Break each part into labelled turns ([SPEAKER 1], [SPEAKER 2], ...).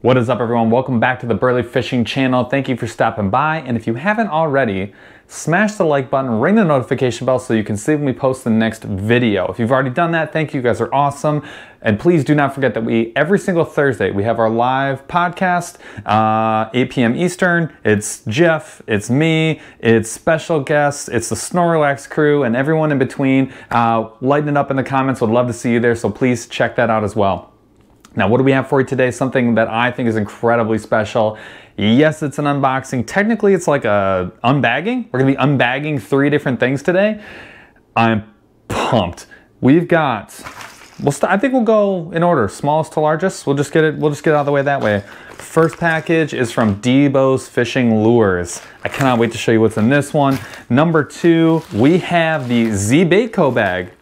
[SPEAKER 1] What is up everyone? Welcome back to the Burly Fishing channel. Thank you for stopping by. And if you haven't already, smash the like button, ring the notification bell so you can see when we post the next video. If you've already done that, thank you, you guys are awesome. And please do not forget that we, every single Thursday, we have our live podcast, uh, 8 p.m. Eastern. It's Jeff, it's me, it's special guests, it's the Snorlax crew, and everyone in between. Uh, lighten it up in the comments, would love to see you there, so please check that out as well. Now, what do we have for you today? Something that I think is incredibly special. Yes, it's an unboxing. Technically, it's like a unbagging. We're gonna be unbagging three different things today. I'm pumped. We've got, we'll I think we'll go in order, smallest to largest. We'll just get it, we'll just get it out of the way that way. First package is from Debo's Fishing Lures. I cannot wait to show you what's in this one. Number two, we have the Zee Bait Co bag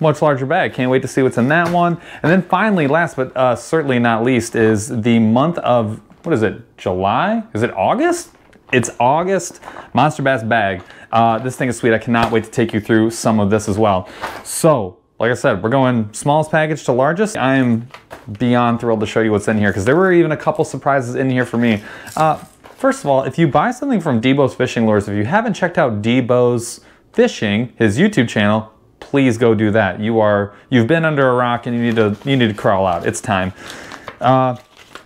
[SPEAKER 1] much larger bag. Can't wait to see what's in that one. And then finally, last but uh, certainly not least, is the month of, what is it, July? Is it August? It's August Monsterbass bag. Uh, this thing is sweet. I cannot wait to take you through some of this as well. So, like I said, we're going smallest package to largest. I am beyond thrilled to show you what's in here because there were even a couple surprises in here for me. Uh, first of all, if you buy something from Debo's Fishing Lures, if you haven't checked out Debo's Fishing, his YouTube channel, please go do that. You are, you've been under a rock and you need to, you need to crawl out. It's time. Uh,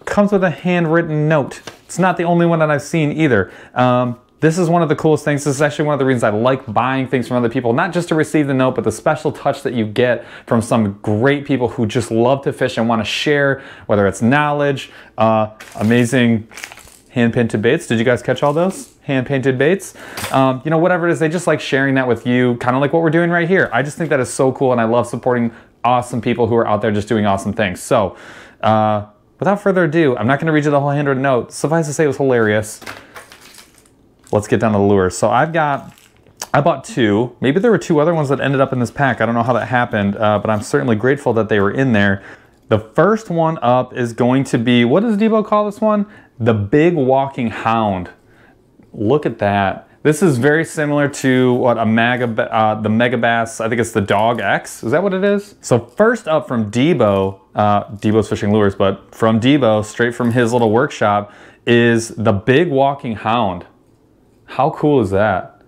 [SPEAKER 1] comes with a handwritten note. It's not the only one that I've seen either. Um, this is one of the coolest things. This is actually one of the reasons I like buying things from other people, not just to receive the note, but the special touch that you get from some great people who just love to fish and want to share, whether it's knowledge, uh, amazing hand painted baits. Did you guys catch all those? hand painted baits. Um, you know, whatever it is, they just like sharing that with you, kind of like what we're doing right here. I just think that is so cool and I love supporting awesome people who are out there just doing awesome things. So, uh, without further ado, I'm not gonna read you the whole handwritten note. Suffice to say it was hilarious. Let's get down to the lures. So I've got, I bought two. Maybe there were two other ones that ended up in this pack. I don't know how that happened, uh, but I'm certainly grateful that they were in there. The first one up is going to be, what does Debo call this one? The Big Walking Hound. Look at that. This is very similar to what a Mega, uh, the Megabass, I think it's the Dog X. Is that what it is? So first up from Debo, uh, Debo's Fishing Lures, but from Debo, straight from his little workshop, is the Big Walking Hound. How cool is that?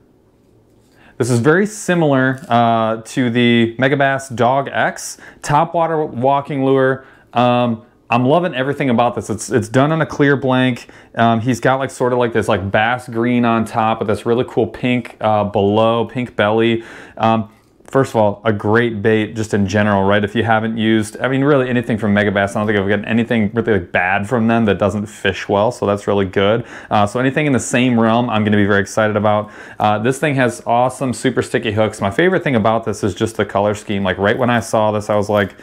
[SPEAKER 1] This is very similar uh, to the Megabass Dog X, topwater walking lure. Um, I'm loving everything about this. It's it's done on a clear blank. Um, he's got like sort of like this like bass green on top with this really cool pink uh, below, pink belly. Um, first of all, a great bait just in general, right? If you haven't used, I mean, really anything from Megabass, I don't think I've gotten anything really like bad from them that doesn't fish well, so that's really good. Uh, so anything in the same realm, I'm gonna be very excited about. Uh, this thing has awesome super sticky hooks. My favorite thing about this is just the color scheme. Like right when I saw this, I was like,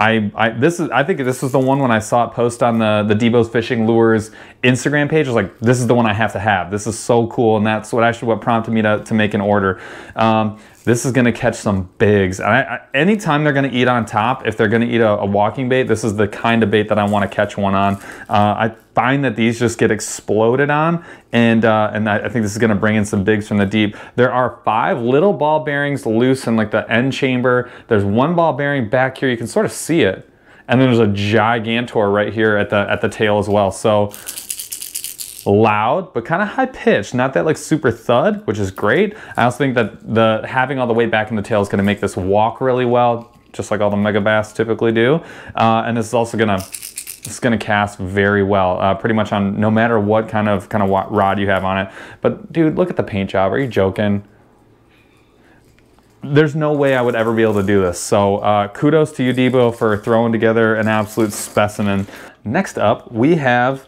[SPEAKER 1] I, I this is I think this is the one when I saw it post on the the Debo's Fishing Lures Instagram page. I was like, this is the one I have to have. This is so cool, and that's what actually what prompted me to, to make an order. Um, this is gonna catch some bigs. I, I, anytime they're gonna eat on top, if they're gonna eat a, a, walking bait, this is the kind of bait that I wanna catch one on. Uh, I find that these just get exploded on, and, uh, and I, I think this is gonna bring in some bigs from the deep. There are five little ball bearings loose in like the end chamber. There's one ball bearing back here, you can sort of see it. And then there's a gigantor right here at the, at the tail as well. So loud, but kind of high pitched. Not that like super thud, which is great. I also think that the having all the weight back in the tail is gonna make this walk really well, just like all the Megabass typically do. Uh, and this is also gonna it's going to cast very well, uh, pretty much on no matter what kind of kind of rod you have on it. But dude, look at the paint job. Are you joking? There's no way I would ever be able to do this. So uh, kudos to you, Debo, for throwing together an absolute specimen. Next up, we have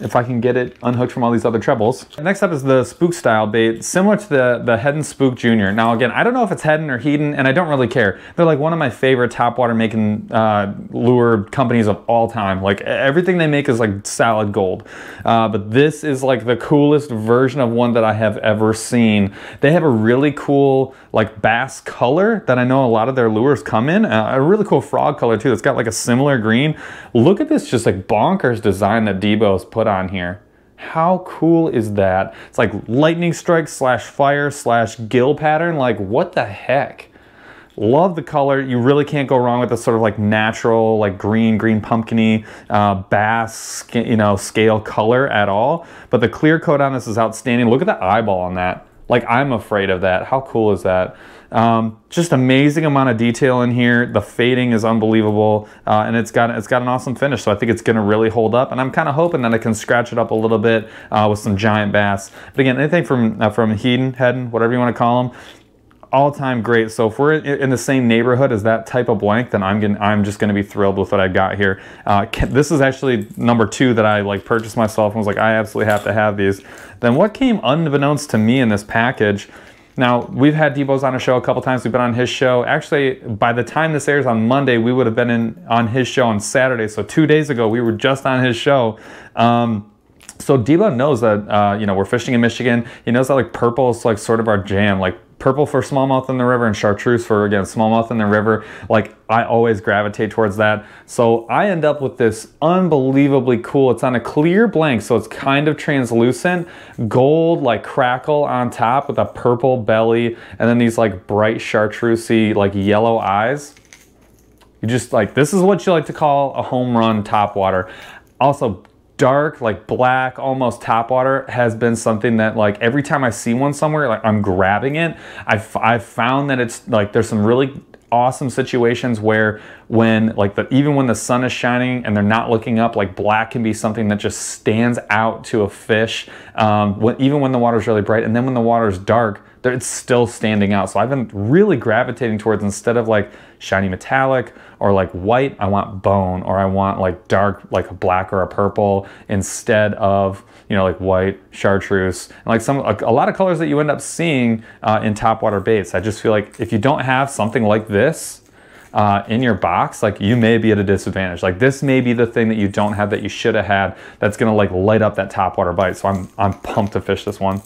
[SPEAKER 1] if I can get it unhooked from all these other trebles. Next up is the spook style bait, similar to the, the Heddon Spook Junior. Now again, I don't know if it's Heddon or Heddon, and I don't really care. They're like one of my favorite topwater making uh, lure companies of all time. Like everything they make is like solid gold. Uh, but this is like the coolest version of one that I have ever seen. They have a really cool like bass color that I know a lot of their lures come in. Uh, a really cool frog color too. It's got like a similar green. Look at this just like bonkers design that Debo's put on here. How cool is that? It's like lightning strike slash fire slash gill pattern. Like what the heck? Love the color. You really can't go wrong with the sort of like natural, like green, green pumpkiny uh, bass, you know, scale color at all. But the clear coat on this is outstanding. Look at the eyeball on that. Like I'm afraid of that. How cool is that? Um, just amazing amount of detail in here. The fading is unbelievable, uh, and it's got it's got an awesome finish. So I think it's going to really hold up. And I'm kind of hoping that I can scratch it up a little bit uh, with some giant bass. But again, anything from uh, from Heeden, Hedden, whatever you want to call them, all time great. So if we're in the same neighborhood as that type of blank, then I'm gonna, I'm just going to be thrilled with what I've got here. Uh, this is actually number two that I like purchased myself and was like, I absolutely have to have these. Then what came unbeknownst to me in this package now, we've had Debo's on a show a couple times. We've been on his show. Actually, by the time this airs on Monday, we would have been in, on his show on Saturday. So two days ago, we were just on his show. Um, so Debo knows that, uh, you know, we're fishing in Michigan. He knows that like purple is like sort of our jam. Like purple for smallmouth in the river and chartreuse for again smallmouth in the river like i always gravitate towards that so i end up with this unbelievably cool it's on a clear blank so it's kind of translucent gold like crackle on top with a purple belly and then these like bright chartreusey like yellow eyes you just like this is what you like to call a home run top water also dark, like black, almost tap water has been something that like every time I see one somewhere, like I'm grabbing it. I've, I've found that it's like there's some really awesome situations where when like the even when the sun is shining and they're not looking up like black can be something that just stands out to a fish um, when, even when the water's really bright and then when the water's dark it's still standing out. So I've been really gravitating towards instead of like shiny metallic or like white, I want bone or I want like dark, like a black or a purple instead of, you know, like white, chartreuse, and like some, a, a lot of colors that you end up seeing uh, in topwater baits. I just feel like if you don't have something like this, uh, in your box, like you may be at a disadvantage. Like this may be the thing that you don't have that you should have had that's gonna like light up that topwater bite. So I'm, I'm pumped to fish this one.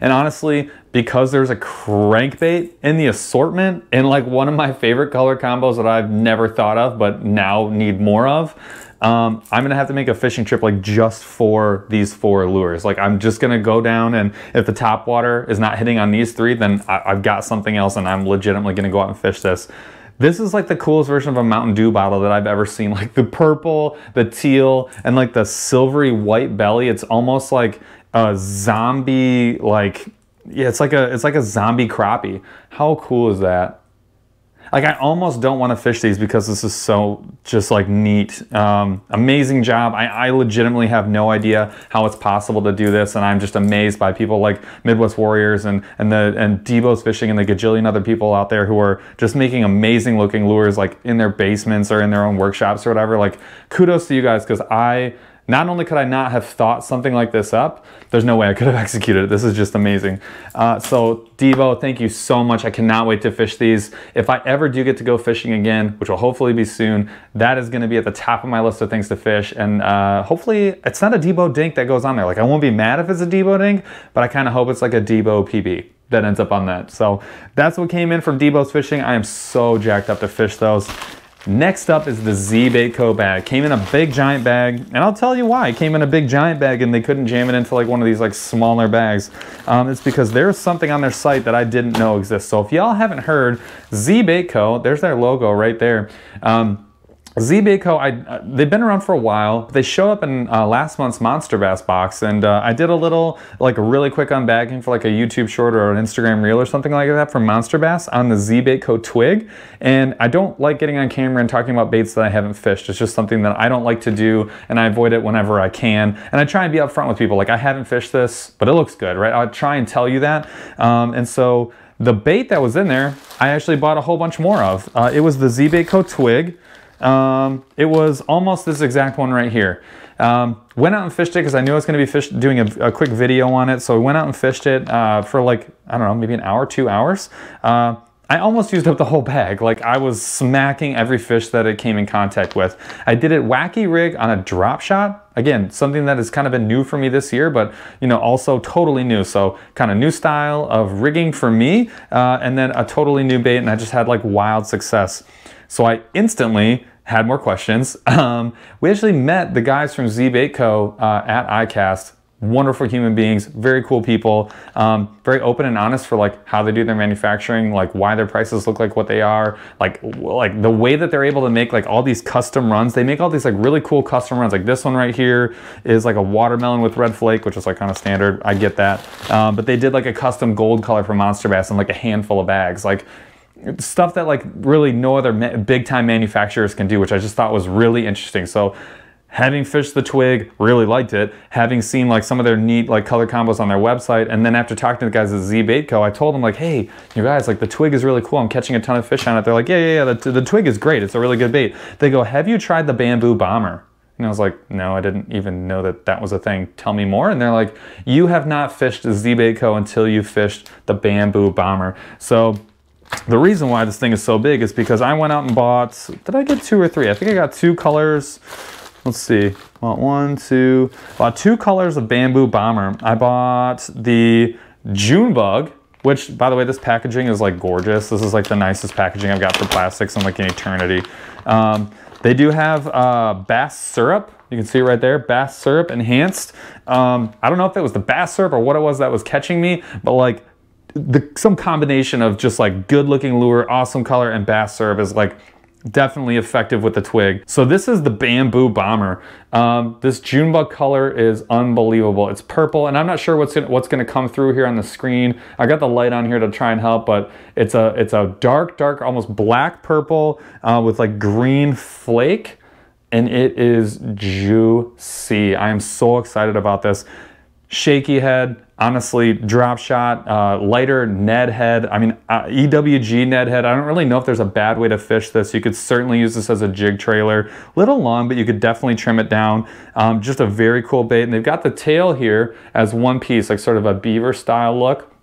[SPEAKER 1] And honestly, because there's a crankbait in the assortment and like one of my favorite color combos that I've never thought of but now need more of, um, I'm gonna have to make a fishing trip like just for these four lures. Like I'm just gonna go down and if the top water is not hitting on these three, then I, have got something else and I'm legitimately gonna go out and fish this. This is like the coolest version of a Mountain Dew bottle that I've ever seen. Like the purple, the teal, and like the silvery white belly. It's almost like a zombie like yeah, it's like a it's like a zombie crappie. How cool is that? Like I almost don't want to fish these because this is so just like neat. Um, amazing job. I, I legitimately have no idea how it's possible to do this, and I'm just amazed by people like Midwest Warriors and and the and Debo's Fishing and the gajillion other people out there who are just making amazing looking lures like in their basements or in their own workshops or whatever. Like kudos to you guys because I not only could I not have thought something like this up, there's no way I could have executed it. This is just amazing. Uh, so Debo, thank you so much. I cannot wait to fish these. If I ever do get to go fishing again, which will hopefully be soon, that is gonna be at the top of my list of things to fish. And uh, hopefully it's not a Debo dink that goes on there. Like I won't be mad if it's a Debo dink, but I kind of hope it's like a Debo PB that ends up on that. So that's what came in from Debo's Fishing. I am so jacked up to fish those. Next up is the Zee Bait Co bag. Came in a big giant bag, and I'll tell you why. It came in a big giant bag and they couldn't jam it into like one of these like smaller bags. Um, it's because there's something on their site that I didn't know exists. So if y'all haven't heard, Zee Bait Co, there's their logo right there. Um, Zee Bait Co, I, uh, they've been around for a while. They show up in uh, last month's Monsterbass box, and uh, I did a little, like a really quick unbagging for like a YouTube short or an Instagram reel or something like that for Monsterbass on the Zee Bait Co Twig. And I don't like getting on camera and talking about baits that I haven't fished. It's just something that I don't like to do, and I avoid it whenever I can. And I try and be upfront with people, like I haven't fished this, but it looks good, right? I'll try and tell you that. Um, and so the bait that was in there, I actually bought a whole bunch more of. Uh, it was the Zee Bait Co Twig. Um, it was almost this exact one right here. Um, went out and fished it because I knew I was going to be fish doing a, a, quick video on it. So we went out and fished it uh, for like, I don't know, maybe an hour, two hours. Uh, I almost used up the whole bag. Like I was smacking every fish that it came in contact with. I did it wacky rig on a drop shot. Again, something that has kind of been new for me this year, but you know, also totally new. So kind of new style of rigging for me, uh, and then a totally new bait, and I just had like wild success. So I instantly had more questions. Um, we actually met the guys from Zee Bait Co uh, at ICAST wonderful human beings, very cool people, um, very open and honest for like how they do their manufacturing, like why their prices look like what they are, like like the way that they're able to make like all these custom runs. They make all these like really cool custom runs. Like this one right here is like a watermelon with red flake, which is like kind of standard. I get that, um, but they did like a custom gold color for Monsterbass and like a handful of bags, like stuff that like really no other big time manufacturers can do, which I just thought was really interesting. So having fished the twig, really liked it. Having seen like some of their neat like color combos on their website, and then after talking to the guys at Zee Bait Co, I told them like, hey, you guys, like the twig is really cool. I'm catching a ton of fish on it. They're like, yeah, yeah, yeah. The, the twig is great. It's a really good bait. They go, have you tried the bamboo bomber? And I was like, no, I didn't even know that that was a thing. Tell me more. And they're like, you have not fished Zee Bait Co until you fished the bamboo bomber. So the reason why this thing is so big is because I went out and bought, did I get two or three? I think I got two colors let's see, bought one, two, bought two colors of bamboo bomber. I bought the June bug, which by the way, this packaging is like gorgeous. This is like the nicest packaging I've got for plastics in like an eternity. Um, they do have uh, bass syrup. You can see it right there, bass syrup enhanced. Um, I don't know if it was the bass syrup or what it was that was catching me, but like the, some combination of just like good looking lure, awesome color, and bass syrup is like definitely effective with the twig. So this is the Bamboo Bomber. Um, this Junebug color is unbelievable. It's purple, and I'm not sure what's gonna, what's going to come through here on the screen. I got the light on here to try and help, but it's a it's a dark, dark, almost black purple uh, with like green flake, and it is juicy. I am so excited about this. Shaky head, honestly, drop shot, uh, lighter Ned head. I mean, uh, EWG Ned head. I don't really know if there's a bad way to fish this. You could certainly use this as a jig trailer. Little long, but you could definitely trim it down. Um, just a very cool bait. And they've got the tail here as one piece, like sort of a beaver style look.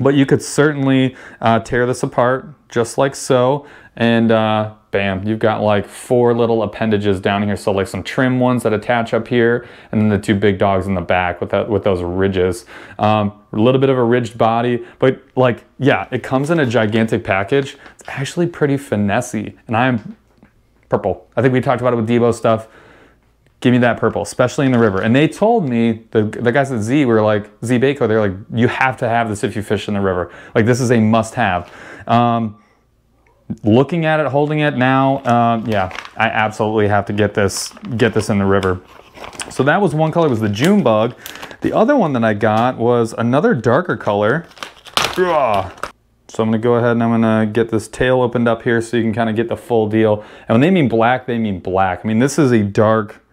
[SPEAKER 1] But you could certainly uh, tear this apart just like so. And uh, bam, you've got like four little appendages down here. So like some trim ones that attach up here and then the two big dogs in the back with that, with those ridges. Um, a little bit of a ridged body, but like, yeah, it comes in a gigantic package. It's actually pretty finessey and I'm purple. I think we talked about it with Debo stuff. Give me that purple, especially in the river. And they told me, the, the guys at Z were like, Zee Bait Co, they're like, you have to have this if you fish in the river. Like this is a must have. Um, looking at it, holding it now, um, yeah, I absolutely have to get this, get this in the river. So that was one color, was the June bug. The other one that I got was another darker color. Ugh. So I'm gonna go ahead and I'm gonna get this tail opened up here so you can kind of get the full deal. And when they mean black, they mean black. I mean, this is a dark,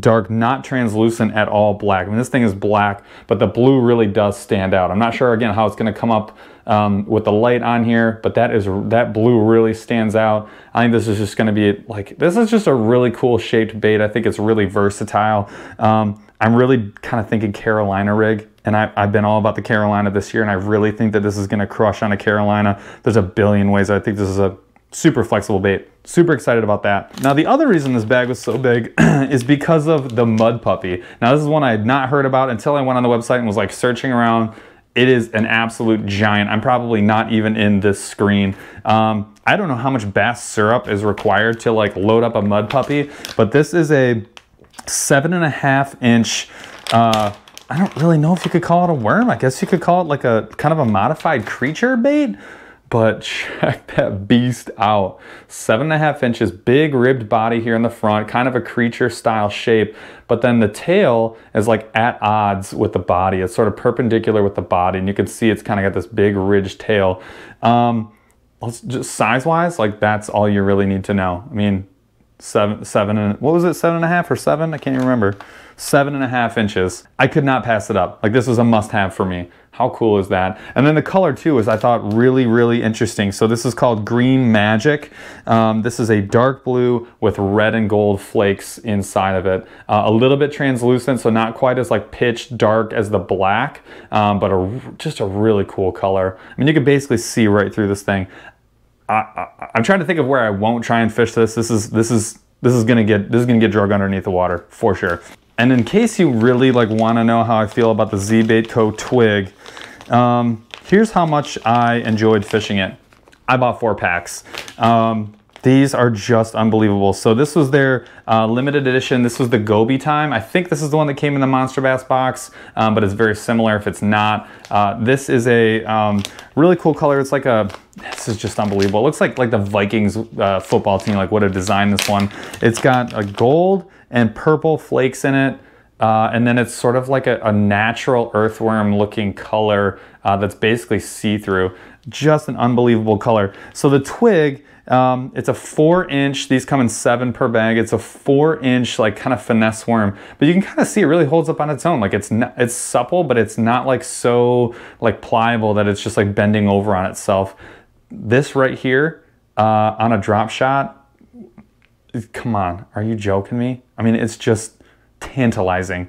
[SPEAKER 1] dark, not translucent at all black. I mean, this thing is black, but the blue really does stand out. I'm not sure, again, how it's gonna come up um, with the light on here, but that is that blue really stands out. I think this is just gonna be like, this is just a really cool shaped bait. I think it's really versatile. Um, I'm really kind of thinking Carolina rig, and I, have been all about the Carolina this year, and I really think that this is gonna crush on a Carolina. There's a billion ways I think this is a super flexible bait. Super excited about that. Now the other reason this bag was so big is because of the mud puppy. Now this is one I had not heard about until I went on the website and was like searching around. It is an absolute giant. I'm probably not even in this screen. Um, I don't know how much bass syrup is required to like load up a mud puppy, but this is a seven and a half inch, uh, I don't really know if you could call it a worm. I guess you could call it like a kind of a modified creature bait but check that beast out. Seven and a half inches, big ribbed body here in the front, kind of a creature style shape, but then the tail is like at odds with the body. It's sort of perpendicular with the body, and you can see it's kind of got this big ridged tail. Um, just size wise, like that's all you really need to know. I mean, seven, seven, and what was it, seven and a half or seven? I can't even remember. Seven and a half inches. I could not pass it up. Like this was a must have for me. How cool is that? And then the color too is I thought really, really interesting. So this is called Green Magic. Um, this is a dark blue with red and gold flakes inside of it. Uh, a little bit translucent, so not quite as like pitch dark as the black, um, but a, just a really cool color. I mean, you can basically see right through this thing. I, am trying to think of where I won't try and fish this. This is this is this is gonna get this is gonna get drug underneath the water for sure. And in case you really like want to know how I feel about the Zee Bait Co. Twig, um, here's how much I enjoyed fishing it. I bought four packs. Um, These are just unbelievable. So this was their uh, limited edition. This was the Goby time. I think this is the one that came in the Monsterbass box, um, but it's very similar if it's not. Uh, this is a um, really cool color. It's like a, this is just unbelievable. It looks like, like the Vikings uh, football team like would have designed this one. It's got a gold and purple flakes in it. Uh, and then it's sort of like a, a natural earthworm looking color uh, that's basically see-through. Just an unbelievable color. So the twig um, it's a four inch, these come in seven per bag. It's a four inch, like kind of finesse worm, but you can kind of see it really holds up on its own. Like it's not, it's supple, but it's not like so like pliable that it's just like bending over on itself. This right here uh, on a drop shot, come on, are you joking me? I mean, it's just tantalizing.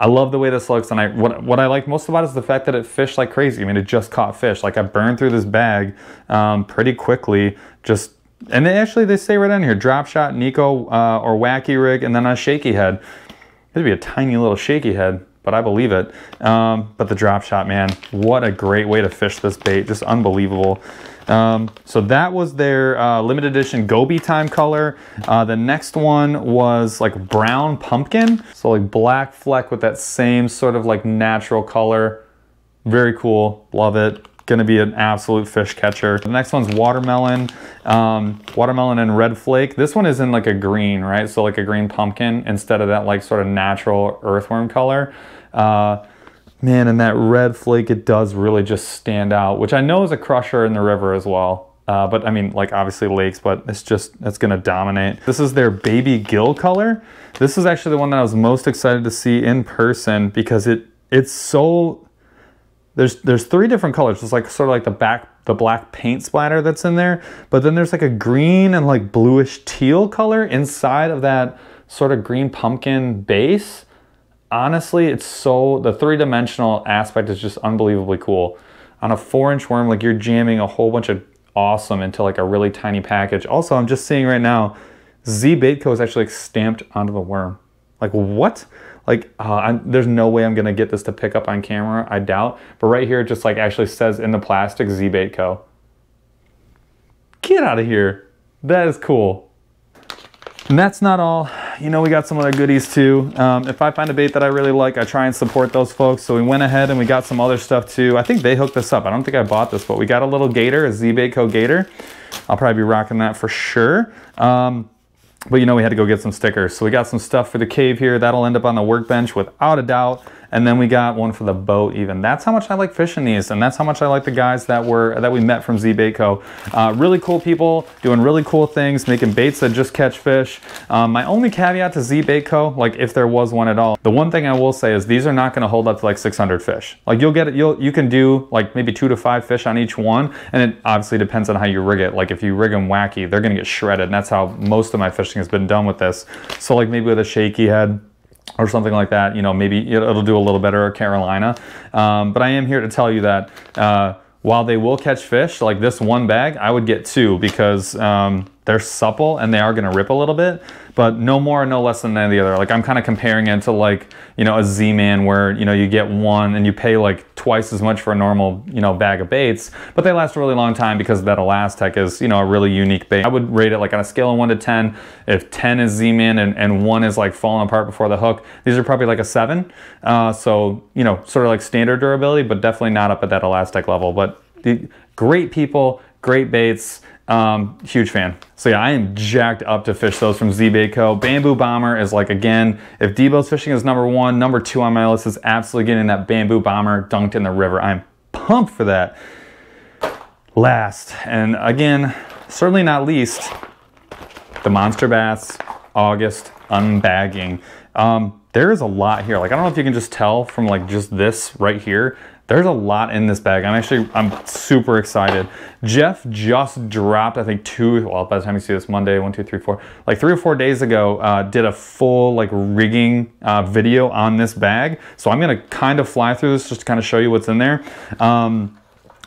[SPEAKER 1] I love the way this looks, and I what, what I like most about it is the fact that it fished like crazy. I mean, it just caught fish. Like I burned through this bag um, pretty quickly. Just and they actually they say right on here, drop shot, Neko uh, or wacky rig, and then a shaky head. It'd be a tiny little shaky head, but I believe it. Um, but the drop shot, man, what a great way to fish this bait. Just unbelievable. Um, so that was their uh, limited edition Goby time color. Uh, the next one was like brown pumpkin. So like black fleck with that same sort of like natural color. Very cool, love it. Gonna be an absolute fish catcher. The next one's watermelon, um, watermelon and red flake. This one is in like a green, right? So like a green pumpkin instead of that like sort of natural earthworm color. Uh, Man, and that red flake, it does really just stand out, which I know is a crusher in the river as well. Uh, but I mean, like obviously lakes, but it's just, it's gonna dominate. This is their baby gill color. This is actually the one that I was most excited to see in person because it it's so, there's there's three different colors. It's like sort of like the back, the black paint splatter that's in there, but then there's like a green and like bluish teal color inside of that sort of green pumpkin base honestly, it's so, the three-dimensional aspect is just unbelievably cool. On a four inch worm, like you're jamming a whole bunch of awesome into like a really tiny package. Also, I'm just seeing right now, Zee Bait Co is actually like stamped onto the worm. Like what? Like uh, there's no way I'm gonna get this to pick up on camera, I doubt. But right here, it just like actually says in the plastic Zee Bait Co. Get out of here. That is cool. And that's not all. You know, we got some other goodies too. Um, if I find a bait that I really like, I try and support those folks. So we went ahead and we got some other stuff too. I think they hooked this up. I don't think I bought this, but we got a little gator, a Zee Bait Co gator. I'll probably be rocking that for sure. Um, but you know, we had to go get some stickers. So we got some stuff for the cave here. That'll end up on the workbench without a doubt. And then we got one for the boat even. That's how much I like fishing these. And that's how much I like the guys that were that we met from Zee Bait Co. Uh, really cool people doing really cool things, making baits that just catch fish. Um, my only caveat to Zee Bait Co, like if there was one at all, the one thing I will say is these are not gonna hold up to like 600 fish. Like you'll get it, you'll, you can do like maybe two to five fish on each one. And it obviously depends on how you rig it. Like if you rig them wacky, they're gonna get shredded. And that's how most of my fishing has been done with this. So like maybe with a shaky head, or something like that, you know, maybe it'll do a little better Carolina. Um, but I am here to tell you that uh, while they will catch fish, like this one bag, I would get two because um, they're supple and they are gonna rip a little bit but no more, no less than the other. Like I'm kind of comparing it to like, you know, a Z-Man where, you know, you get one and you pay like twice as much for a normal, you know, bag of baits, but they last a really long time because that ElaZtech is, you know, a really unique bait. I would rate it like on a scale of one to 10. If 10 is Z-Man and, and one is like falling apart before the hook, these are probably like a seven. Uh, so, you know, sort of like standard durability, but definitely not up at that ElaZtech level. But the, great people, great baits. Um, huge fan. So yeah, I am jacked up to fish those from Zee Bait Co. Bamboo Bomber is like, again, if Debo's fishing is number one, number two on my list is absolutely getting that Bamboo Bomber dunked in the river. I'm pumped for that. Last, and again, certainly not least, the Monsterbass August unbagging. Um, there is a lot here. Like, I don't know if you can just tell from like just this right here, there's a lot in this bag. I'm actually, I'm super excited. Jeff just dropped, I think two, well, by the time you see this Monday, one, two, three, four, like three or four days ago, uh, did a full like rigging uh, video on this bag. So I'm gonna kind of fly through this just to kind of show you what's in there. Um,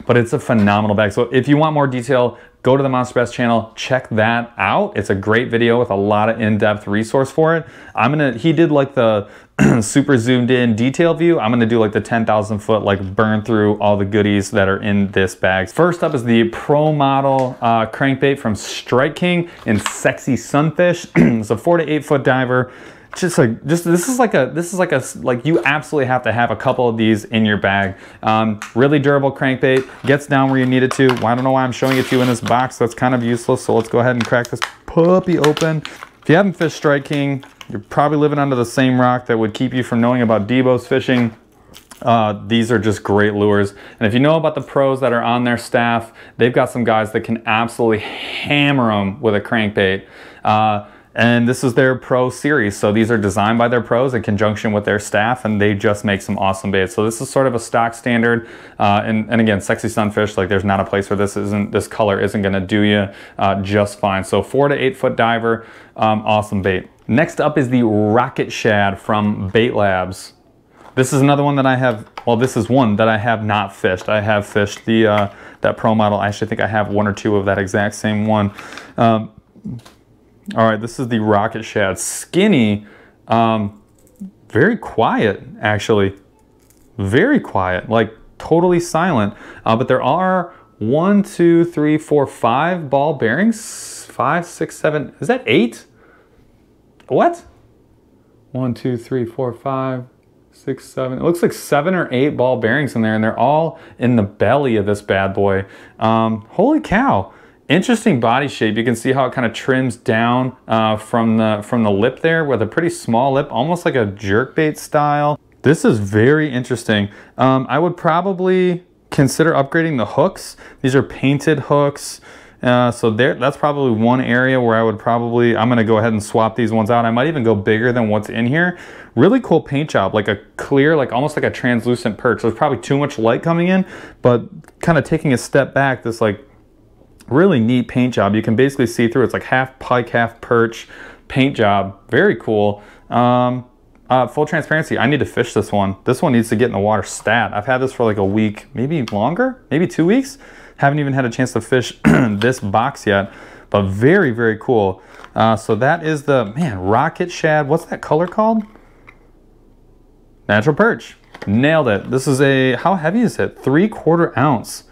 [SPEAKER 1] but it's a phenomenal bag. So if you want more detail, go to the Monsterbass channel, check that out. It's a great video with a lot of in-depth resource for it. I'm gonna, he did like the super zoomed in detail view. I'm gonna do like the 10,000 foot, like burn through all the goodies that are in this bag. First up is the Pro Model uh, crankbait from Strike King in Sexy Sunfish. it's a four to eight foot diver just like just this is like a this is like a like you absolutely have to have a couple of these in your bag um, really durable crankbait gets down where you need it to well, i don't know why i'm showing it to you in this box that's kind of useless so let's go ahead and crack this puppy open if you haven't fished strike king you're probably living under the same rock that would keep you from knowing about debo's fishing uh, these are just great lures. And if you know about the pros that are on their staff, they've got some guys that can absolutely hammer them with a crankbait. Uh, and this is their pro series. So these are designed by their pros in conjunction with their staff and they just make some awesome baits. So this is sort of a stock standard. Uh, and, and again, sexy sunfish, like there's not a place where this isn't, this color isn't gonna do you uh, just fine. So four to eight foot diver, um, awesome bait. Next up is the Rocket Shad from Bait Labs. This is another one that I have, well, this is one that I have not fished. I have fished the uh, that Pro model. I actually think I have one or two of that exact same one. Um, all right, this is the Rocket Shad. Skinny, um, very quiet, actually. Very quiet, like totally silent. Uh, but there are one, two, three, four, five ball bearings. Five, six, seven, is that eight? What? One, two, three, four, five, six, seven. It looks like seven or eight ball bearings in there, and they're all in the belly of this bad boy. Um, holy cow. Interesting body shape. You can see how it kind of trims down uh, from, the, from the lip there with a pretty small lip, almost like a jerkbait style. This is very interesting. Um, I would probably consider upgrading the hooks. These are painted hooks. Uh, so there, that's probably one area where I would probably, I'm gonna go ahead and swap these ones out. I might even go bigger than what's in here. Really cool paint job, like a clear, like almost like a translucent perch. There's probably too much light coming in, but kind of taking a step back, this like really neat paint job. You can basically see through. It's like half pike, half perch paint job. Very cool. Um, uh, full transparency, I need to fish this one. This one needs to get in the water stat. I've had this for like a week, maybe longer, maybe two weeks. Haven't even had a chance to fish this box yet, but very, very cool. Uh, so that is the, man, rocket shad. What's that color called? Natural perch. Nailed it. This is a, how heavy is it? Three quarter ounce.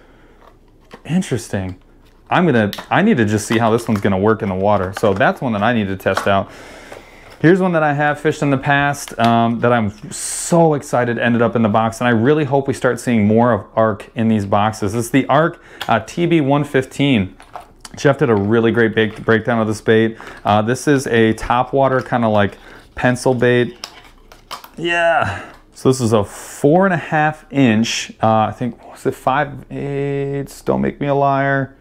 [SPEAKER 1] Interesting. I'm gonna, I need to just see how this one's gonna work in the water. So that's one that I need to test out. Here's one that I have fished in the past um, that I'm so excited ended up in the box and I really hope we start seeing more of ARC in these boxes. Is the ARC uh, TB115. Jeff did a really great bait, breakdown of this bait. Uh, this is a top water kind of like pencil bait. Yeah. So this is a four and a half inch, uh, I think, was it five eighths? Don't make me a liar.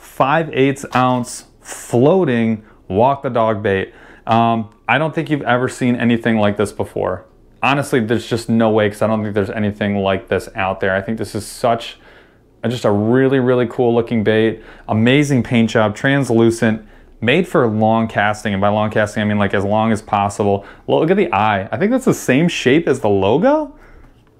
[SPEAKER 1] 5 eighths ounce floating walk the dog bait. Um, I don't think you've ever seen anything like this before. Honestly, there's just no way because I don't think there's anything like this out there. I think this is such, just a really, really cool looking bait. Amazing paint job, translucent, made for long casting. And by long casting, I mean like as long as possible. Look at the eye. I think that's the same shape as the logo.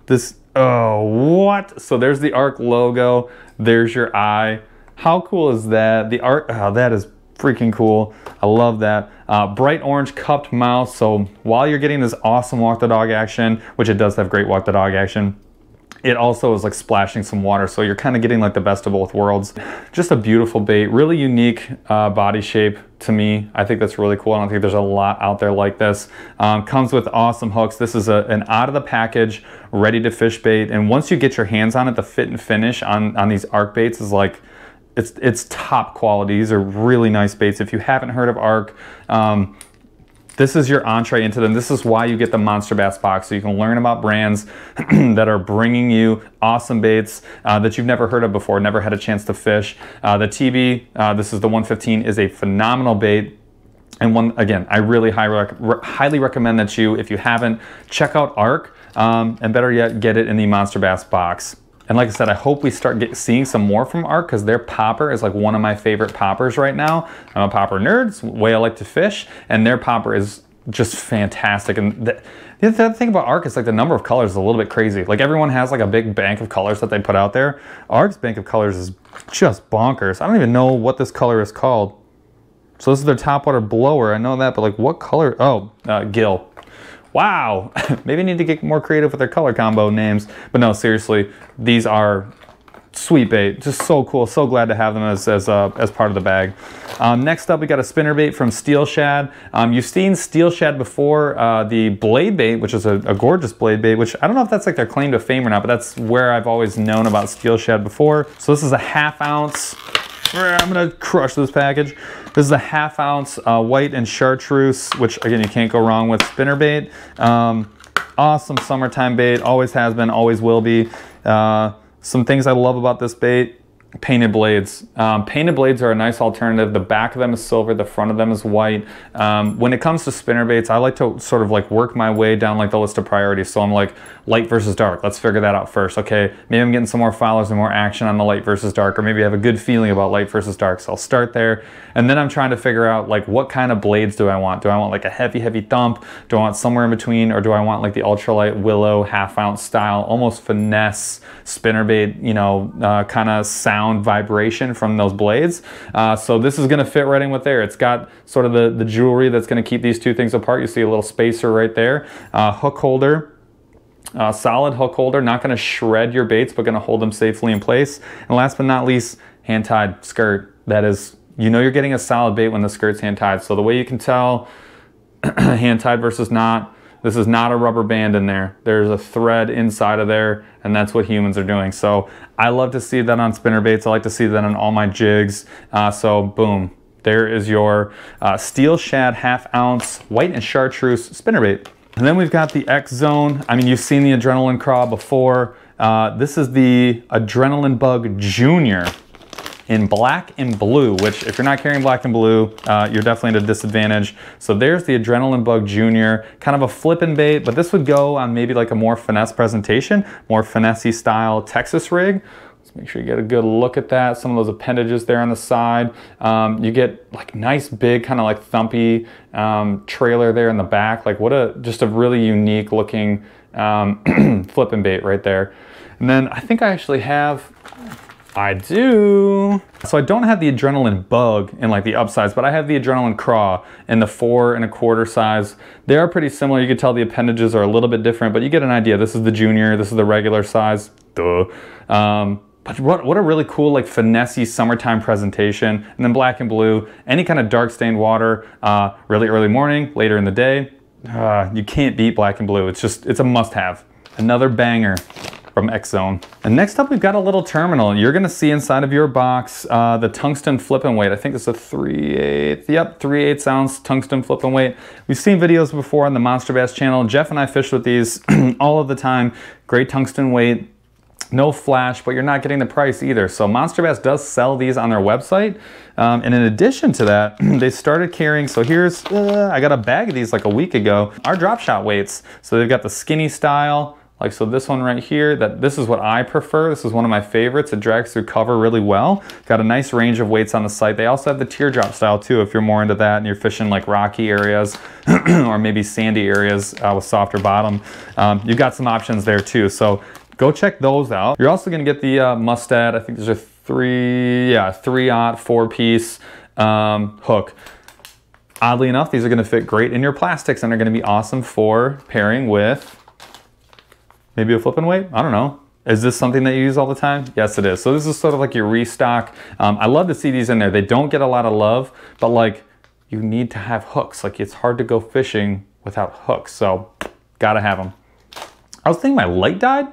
[SPEAKER 1] This, oh, what? So there's the ARC logo. There's your eye. How cool is that? The art, oh, that is freaking cool. I love that. Uh, bright orange cupped mouth. So while you're getting this awesome walk the dog action, which it does have great walk the dog action, it also is like splashing some water. So you're kind of getting like the best of both worlds. Just a beautiful bait, really unique uh, body shape to me. I think that's really cool. I don't think there's a lot out there like this. Um, comes with awesome hooks. This is a, an out of the package, ready to fish bait. And once you get your hands on it, the fit and finish on, on these arc baits is like, it's, it's top quality. These are really nice baits. If you haven't heard of ARC, um, this is your entree into them. This is why you get the Monsterbass box, so you can learn about brands that are bringing you awesome baits uh, that you've never heard of before, never had a chance to fish. Uh, the TB, uh, this is the 115, is a phenomenal bait. And one, again, I really high rec highly recommend that you, if you haven't, check out ARC, um, and better yet, get it in the Monsterbass box. And like I said, I hope we start get, seeing some more from ARC because their popper is like one of my favorite poppers right now. I'm a popper nerd, it's the way I like to fish, and their popper is just fantastic. And the, the other thing about ARC is like the number of colors is a little bit crazy. Like everyone has like a big bank of colors that they put out there. ARC's bank of colors is just bonkers. I don't even know what this color is called. So this is their top water blower. I know that, but like what color? Oh, uh, Gill. Wow, maybe need to get more creative with their color combo names. But no, seriously, these are sweet bait. Just so cool. So glad to have them as, as, uh, as part of the bag. Um, next up, we got a spinner bait from Steel Shad. Um, you've seen Steel Shad before, uh, the blade bait, which is a, a, gorgeous blade bait, which I don't know if that's like their claim to fame or not, but that's where I've always known about Steel Shad before. So this is a half ounce. I'm gonna crush this package. This is a half ounce uh, white and chartreuse, which again, you can't go wrong with spinner bait. Um, awesome summertime bait, always has been, always will be. Uh, some things I love about this bait, painted blades. Um, painted blades are a nice alternative. The back of them is silver, the front of them is white. Um, when it comes to spinner baits, I like to sort of like work my way down like the list of priorities. So I'm like light versus dark. Let's figure that out first. Okay, maybe I'm getting some more followers and more action on the light versus dark, or maybe I have a good feeling about light versus dark. So I'll start there. And then I'm trying to figure out like what kind of blades do I want? Do I want like a heavy, heavy thump? Do I want somewhere in between? Or do I want like the ultralight willow half ounce style, almost finesse spinnerbait, you know, uh, kind of sound vibration from those blades. Uh, so this is gonna fit right in with there. It's got sort of the, the jewelry that's gonna keep these two things apart. You see a little spacer right there. Uh, hook holder, uh, solid hook holder, not gonna shred your baits, but gonna hold them safely in place. And last but not least, hand-tied skirt. That is you know you're getting a solid bait when the skirt's hand tied. So the way you can tell hand tied versus not, this is not a rubber band in there. There's a thread inside of there and that's what humans are doing. So I love to see that on spinner baits. I like to see that on all my jigs. Uh, so boom, there is your uh, steel shad half ounce white and chartreuse spinner bait. And then we've got the X Zone. I mean, you've seen the Adrenaline Craw before. Uh, this is the Adrenaline Bug Junior in black and blue, which if you're not carrying black and blue, uh, you're definitely at a disadvantage. So there's the Adrenaline Bug Junior, kind of a flippin' bait, but this would go on maybe like a more finesse presentation, more finesse style Texas rig. Make sure you get a good look at that. Some of those appendages there on the side. Um, you get like nice big kind of like thumpy um, trailer there in the back. Like what a, just a really unique looking um, flipping bait right there. And then I think I actually have, I do. So I don't have the adrenaline bug in like the upsides, but I have the adrenaline craw in the four and a quarter size. They are pretty similar. You can tell the appendages are a little bit different, but you get an idea. This is the junior, this is the regular size. Duh. Um, but what, what a really cool like finessey summertime presentation. And then black and blue, any kind of dark stained water, uh, really early morning, later in the day. Uh, you can't beat black and blue. It's just, it's a must have. Another banger from X-Zone. And next up, we've got a little terminal. You're gonna see inside of your box uh, the tungsten flip and weight. I think it's a 3 8 yep, 3 8 ounce tungsten flip and weight. We've seen videos before on the Monsterbass channel. Jeff and I fish with these all of the time. Great tungsten weight, no flash, but you're not getting the price either. So Monsterbass does sell these on their website. Um, and in addition to that, they started carrying, so here's, uh, I got a bag of these like a week ago, our drop shot weights. So they've got the skinny style, like so this one right here, that this is what I prefer. This is one of my favorites. It drags through cover really well. Got a nice range of weights on the site. They also have the teardrop style too if you're more into that and you're fishing like rocky areas or maybe sandy areas uh, with softer bottom. Um, you've got some options there too. So go check those out. You're also gonna get the uh, Mustad. I think there's a three, yeah, three aught, four piece um, hook. Oddly enough, these are gonna fit great in your plastics and are gonna be awesome for pairing with Maybe a flipping weight? I don't know. Is this something that you use all the time? Yes, it is. So this is sort of like your restock. Um, I love to see these in there. They don't get a lot of love, but like you need to have hooks. Like it's hard to go fishing without hooks. So gotta have them. I was thinking my light died.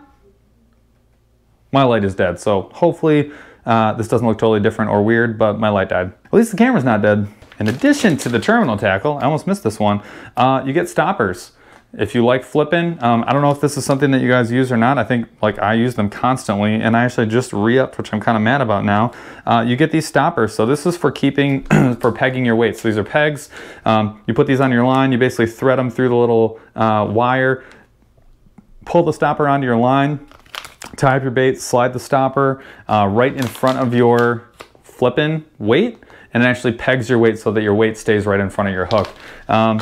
[SPEAKER 1] My light is dead. So hopefully uh, this doesn't look totally different or weird, but my light died. At least the camera's not dead. In addition to the terminal tackle, I almost missed this one, uh, you get stoppers. If you like flipping, um, I don't know if this is something that you guys use or not. I think like I use them constantly and I actually just re-upped, which I'm kind of mad about now. Uh, you get these stoppers. So this is for keeping, for pegging your weights. So these are pegs. Um, you put these on your line, you basically thread them through the little uh, wire, pull the stopper onto your line, tie up your bait, slide the stopper uh, right in front of your flipping weight and it actually pegs your weight so that your weight stays right in front of your hook. Um,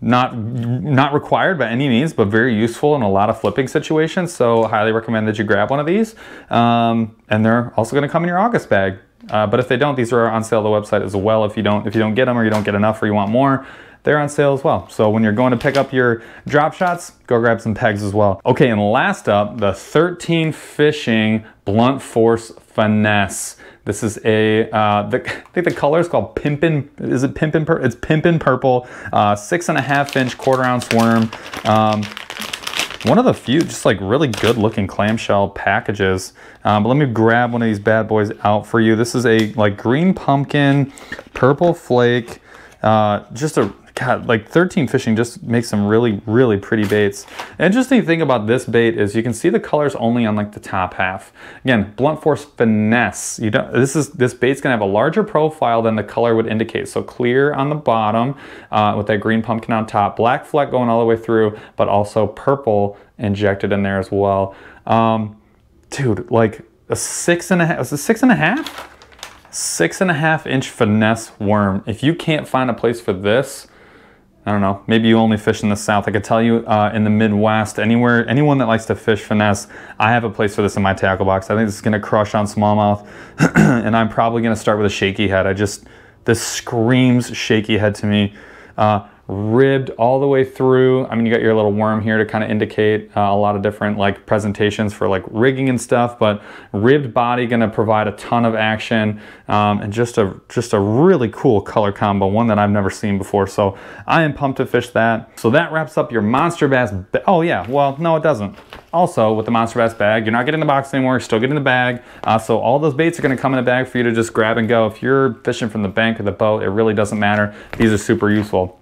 [SPEAKER 1] not not required by any means, but very useful in a lot of flipping situations. So highly recommend that you grab one of these. Um, and they're also going to come in your August bag. Uh, but if they don't, these are on sale on the website as well. If you don't if you don't get them or you don't get enough or you want more, they're on sale as well. So when you're going to pick up your drop shots, go grab some pegs as well. Okay, and last up, the 13 Fishing Blunt Force Finesse. This is a, uh, the, I think the color is called Pimpin, is it Pimpin, it's Pimpin Purple, uh, six and a half inch quarter ounce worm. Um, one of the few just like really good looking clamshell packages. Um, but let me grab one of these bad boys out for you. This is a like green pumpkin, purple flake, uh, just a God, like 13 fishing just makes some really, really pretty baits. interesting thing about this bait is you can see the colors only on like the top half. Again, blunt force finesse. You don't. This is this bait's gonna have a larger profile than the color would indicate. So clear on the bottom uh, with that green pumpkin on top, black fleck going all the way through, but also purple injected in there as well. Um, dude, like a six and a half. Was it six and a half? Six and a half inch finesse worm. If you can't find a place for this I don't know, maybe you only fish in the South. I could tell you uh, in the Midwest, anywhere, anyone that likes to fish finesse, I have a place for this in my tackle box. I think this is gonna crush on smallmouth, and I'm probably gonna start with a shaky head. I just, this screams shaky head to me. Uh, ribbed all the way through. I mean, you got your little worm here to kind of indicate uh, a lot of different like presentations for like rigging and stuff, but ribbed body gonna provide a ton of action um, and just a just a really cool color combo, one that I've never seen before. So I am pumped to fish that. So that wraps up your Monsterbass. oh yeah, well, no, it doesn't. Also, with the Monsterbass bag, you're not getting the box anymore, you're still getting the bag. Uh, so all those baits are gonna come in a bag for you to just grab and go. If you're fishing from the bank or the boat, it really doesn't matter. These are super useful.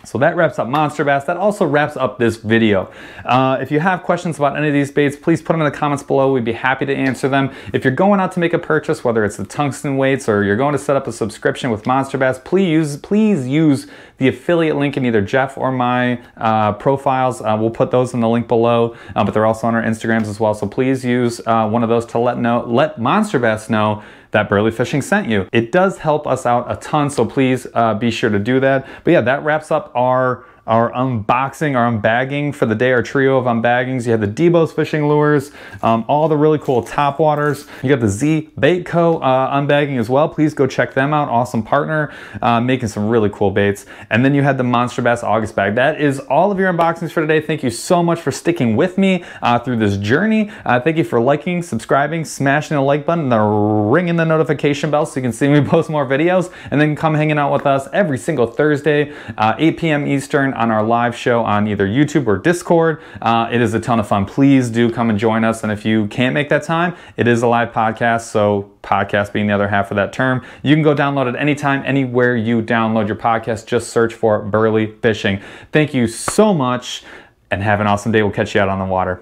[SPEAKER 1] So that wraps up Monsterbass. That also wraps up this video. Uh, if you have questions about any of these baits, please put them in the comments below. We'd be happy to answer them. If you're going out to make a purchase, whether it's the tungsten weights or you're going to set up a subscription with Monsterbass, please, use, please use the affiliate link in either Jeff or my uh, profiles. Uh, we'll put those in the link below, uh, but they're also on our Instagrams as well. So please use uh, one of those to let know, let Monsterbass know that Burly Fishing sent you. It does help us out a ton, so please uh, be sure to do that. But yeah, that wraps up our our unboxing, our unbagging for the day, our trio of unbaggings. You have the Debo's fishing lures, um, all the really cool top waters. You got the Zee Bait Co. Uh, unbagging as well. Please go check them out. Awesome partner, uh, making some really cool baits. And then you had the Monsterbass August bag. That is all of your unboxings for today. Thank you so much for sticking with me uh, through this journey. Uh, thank you for liking, subscribing, smashing the like button, ringing the notification bell so you can see me post more videos, and then come hanging out with us every single Thursday, uh, 8 p.m. Eastern on our live show on either YouTube or Discord. Uh, it is a ton of fun. Please do come and join us. And if you can't make that time, it is a live podcast. So podcast being the other half of that term. You can go download it anytime, anywhere you download your podcast. Just search for Burly Fishing. Thank you so much and have an awesome day. We'll catch you out on the water.